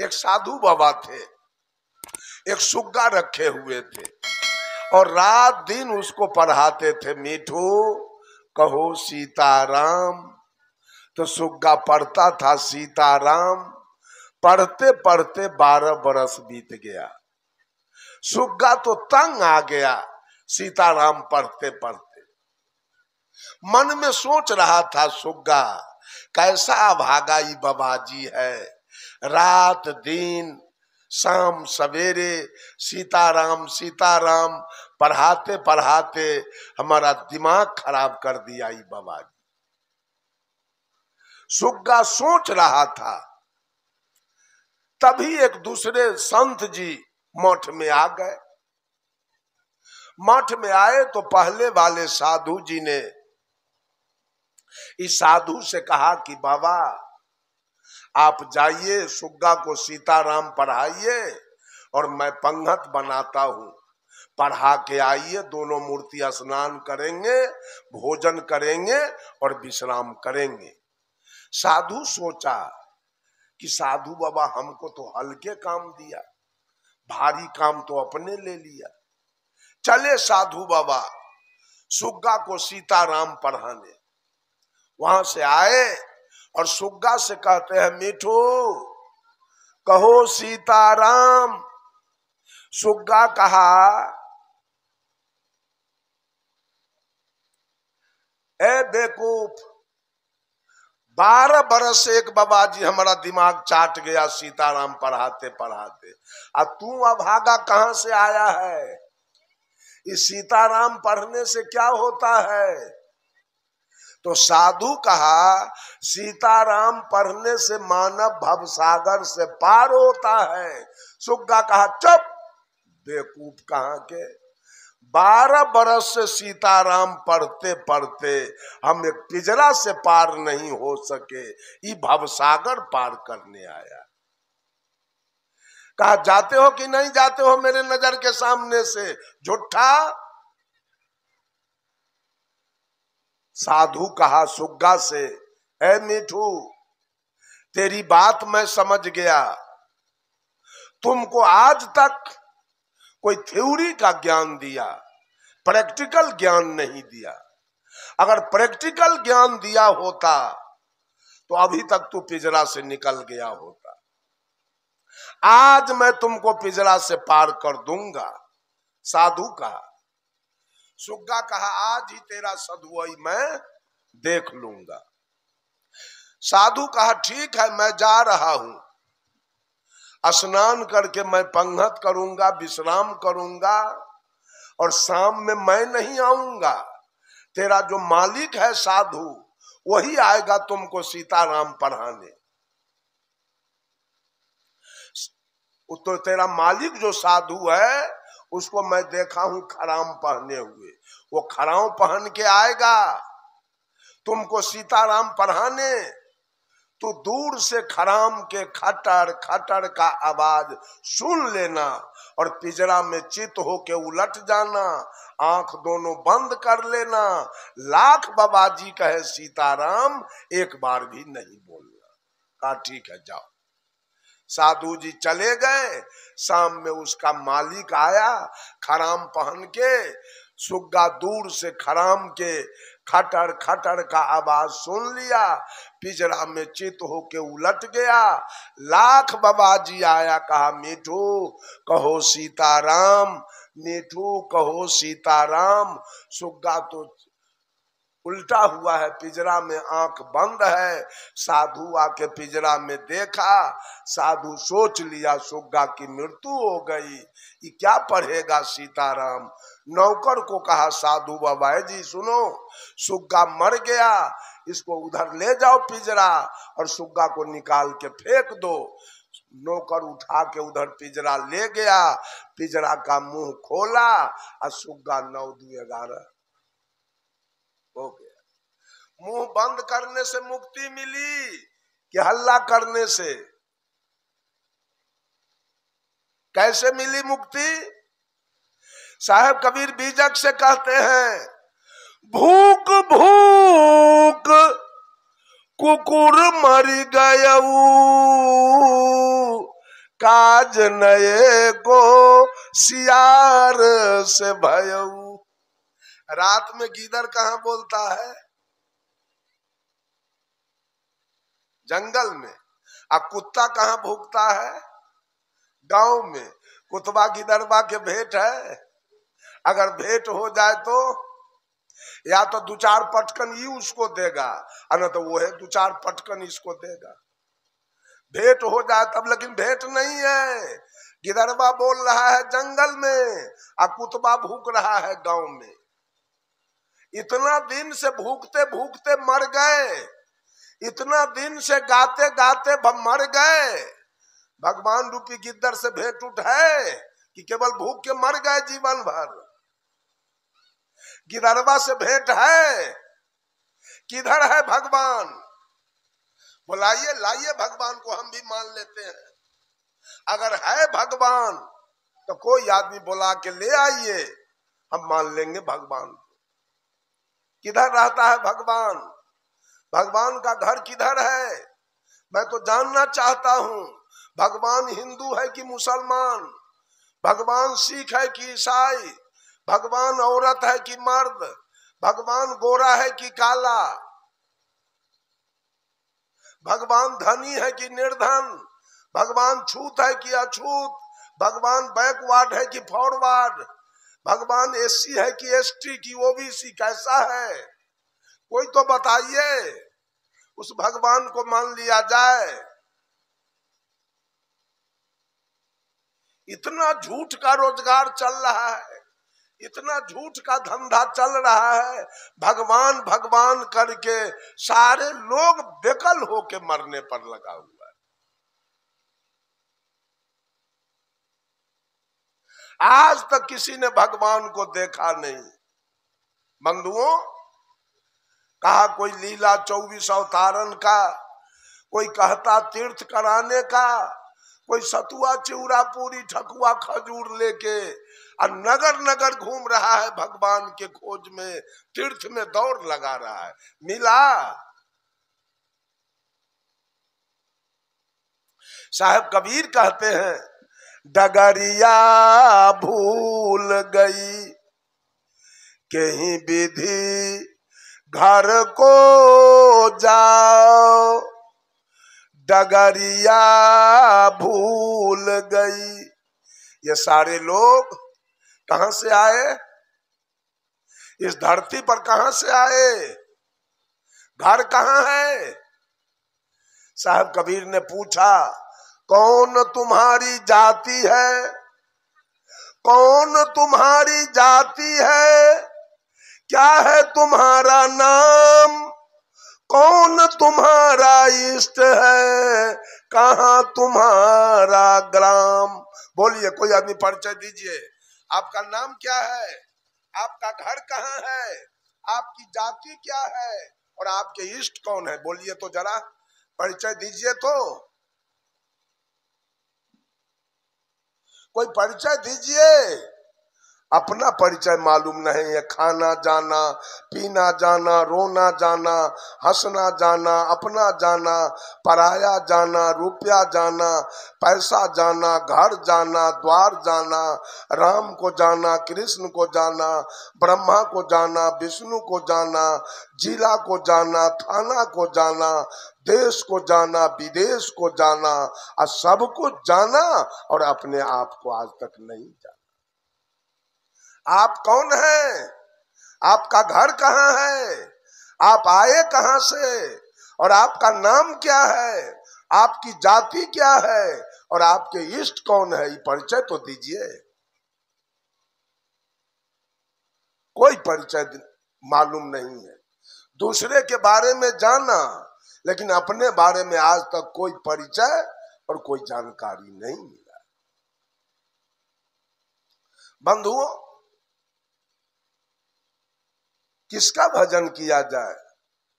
एक साधु बाबा थे, एक सुग्गा रखे हुए थे, और रात दिन उसको पढ़ाते थे, मीठू, कहो सीताराम। तो सुग्गा पढ़ता था सीताराम। पढ़ते पढ़ते बारह बरस बीत गया। सुग्गा तो तंग आ गया, सीताराम पढ़ते पढ़ते। मन में सोच रहा था, सुग्गा, कैसा भागाई बाबाजी है? रात, दिन, शाम, सवेरे, सीताराम सीताराम, पढ़ाते पढ़ाते हमारा दिमाग खराब कर दिया ई बाबा जी। सुग्गा सोच रहा था। तभी एक दूसरे संत जी मठ में आ गए। मठ में आए तो पहले वाले साधु जी ने इस साधु से कहा कि बाबा आप जाइए, सुग्गा को सीताराम पढ़ाइए और मैं पंगत बनाता हूँ। पढ़ा के आइए, दोनों मूर्ति स्नान करेंगे, भोजन करेंगे और विश्राम करेंगे। साधु सोचा कि साधु बाबा हमको तो हल्के काम दिया, भारी काम तो अपने ले लिया। चले साधु बाबा, सुग्गा को सीताराम पढ़ाने। वहाँ से आए और सुग्गा से कहते हैं, मीठू, कहो सीताराम। सुग्गा कहा, ए बेकूफ, बारह बरस एक बाबा जी हमारा दिमाग चाट गया सीताराम पढ़ाते पढ़ाते। अब तू अभागा कहाँ से आया है? इस सीताराम पढ़ने से क्या होता है? तो साधु कहा, सीताराम पढ़ने से मानव भव सागर से पार होता है। सुग्गा कहा, चुप बेकूफ कहा के? बारह बरस से सीताराम पढ़ते पढ़ते हम एक पिजरा से पार नहीं हो सके। ये भवसागर पार करने आया। कहा, जाते हो कि नहीं जाते हो मेरे नज़र के सामने से? झूठा साधु कहा, सुग्गा से है मीठू, तेरी बात मैं समझ गया। तुमको आज तक कोई थ्योरी का ज्ञान दिया, प्रैक्टिकल ज्ञान नहीं दिया। अगर प्रैक्टिकल ज्ञान दिया होता तो अभी तक तू पिजरा से निकल गया होता। आज मैं तुमको पिजरा से पार कर दूँगा, साधु कहा। सुग्गा कहा, आज ही तेरा सदुआई मैं देख लूँगा। साधु कहा, ठीक है, मैं जा रहा हूँ। स्नान करके मैं पंगत करूँगा, विश्राम करूँगा और शाम में मैं नहीं आऊँगा। तेरा जो मालिक है साधु, वही आएगा तुमको सीताराम पढ़ाने। तो तेरा मालिक जो साधु है उसको मैं देखा हूँ खराम पहने हुए। वो खराव पहन के आएगा। तुमको सीताराम पढ़ाने? तो दूर से खराम के खटर खटर का आवाज़ सुन लेना और पिजरा में चित होके उलट जाना। आँख दोनों बंद कर लेना। लाख बाबा जी कहे, सीताराम, एक बार भी नहीं बोलना। कहा, ठीक है, जाओ। साधु जी चले गए। शाम में उसका मालिक आया खराम पहन के, सुग्गा दूर से खराम के खटर खटर का आवाज़ सुन लिया। पिजरा में चित होके उलट गया। लाख बाबा जी आया, कहा, मीठू, कहो सीताराम, मीठू, कहो सीताराम, सुग्गा तो उल्टा हुआ है, पिजरा में आँख बंद है। साधु आके पिजरा में देखा, साधु सोच लिया, सुग्गा की मृत्यु हो गई। ये क्या पढ़ेगा सीताराम? नौकर को कहा, साधु बाबा जी, सुनो, सुग्गा मर गया, इसको उधर ले जाओ पिजरा और सुग्गा को निकाल के फेंक दो। नौकर उठा के उधर पिजरा ले गया, पिजरा का मुँह खोला और सुग्गा नौ दू ग्यारह हो गया। मुँह बंद करने से मुक्ति मिली कि हल्ला करने से? कैसे मिली मुक्ति? साहेब कबीर बीजक से कहते हैं, भूख भूख, कुकुर मर गयऊ। काज नए को सियार से भयऊ। रात में गीदर कहा बोलता है? जंगल में। आ कुत्ता कहाँ भूखता है? गाँव में। कुतबा गिदरबा के भेंट है। अगर भेंट हो जाए तो? या तो दो चार पटकन ही उसको देगा, और न तो वो है दो चार पटकन इसको देगा। भेंट हो जाए तब, लेकिन भेंट नहीं है। गिदरबा बोल रहा है जंगल में आ कुतबा भूख रहा है गाँव में। इतना दिन से भूखते भूखते मर गए। इतना दिन से गाते गाते मर गए। भगवान रूपी गिद्दर से भेंट उठ है कि केवल भूख के मर गए जीवन भर। गिदरवा से भेंट है। किधर है भगवान? बुलाइए, लाइए भगवान को, हम भी मान लेते हैं। अगर है भगवान तो कोई आदमी बुला के ले आइए। हम मान लेंगे भगवान किधर रहता है भगवान? भगवान का घर किधर है? मैं तो जानना चाहता हूँ, भगवान हिंदू है कि मुसलमान? भगवान सिख है कि ईसाई? भगवान औरत है कि मर्द? भगवान गोरा है कि काला? भगवान धनी है कि निर्धन? भगवान छूत है कि अछूत? भगवान बैकवर्ड है कि फॉरवर्ड? भगवान एससी है कि एसटी की ओबीसी कैसा है? कोई तो बताइए। उस भगवान को मान लिया जाए। इतना झूठ का रोज़गार चल रहा है। इतना झूठ का धंधा चल रहा है। भगवान भगवान करके सारे लोग बेकल होके मरने पर लगा हुआ है आज तक किसी ने भगवान को देखा नहीं। बंधुओं, कहा कोई लीला चौबीस अवतारण का, कोई कहता तीर्थ कराने का, कोई सतुआ चिवड़ा पूरी ठकुआ खजूर लेके और नगर नगर घूम रहा है भगवान के खोज में, तीर्थ में दौड़ लगा रहा है। मिला। साहब कबीर कहते हैं डगरिया भूल गई। कहीं विधि घर को जाओ, डगरिया भूल गई। ये सारे लोग कहा से आए? इस धरती पर कहा से आए? घर कहाँ है? साहब कबीर ने पूछा कौन तुम्हारी जाति है? कौन तुम्हारी जाति है? क्या है तुम्हारा नाम? कौन तुम्हारा इष्ट है? कहा तुम्हारा ग्राम? बोलिए, कोई आदमी परिचय दीजिए। आपका नाम क्या है? आपका घर कहाँ है? आपकी जाति क्या है? और आपके इष्ट कौन है? बोलिए तो जरा, परिचय दीजिए तो। कोई परिचय दीजिए। अपना परिचय मालूम नहीं है। खाना जाना, पीना जाना, रोना जाना, हंसना जाना, अपना जाना, पराया जाना, रुपया जाना, पैसा जाना, घर जाना, द्वार जाना, राम को जाना, कृष्ण को जाना, ब्रह्मा को जाना, विष्णु को जाना, जिला को जाना, थाना को जाना देश को जाना, विदेश को जाना और सब कुछ जाना और अपने आप को आज तक नहीं जाना। आप कौन हैं? आपका घर कहाँ है? आप आए कहा से? और आपका नाम क्या है? आपकी जाति क्या है? और आपके इष्ट कौन है? ये परिचय तो दीजिए। कोई परिचय मालूम नहीं है। दूसरे के बारे में जाना। लेकिन अपने बारे में आज तक कोई परिचय और कोई जानकारी नहीं मिला। बंधुओं, किसका भजन किया जाए?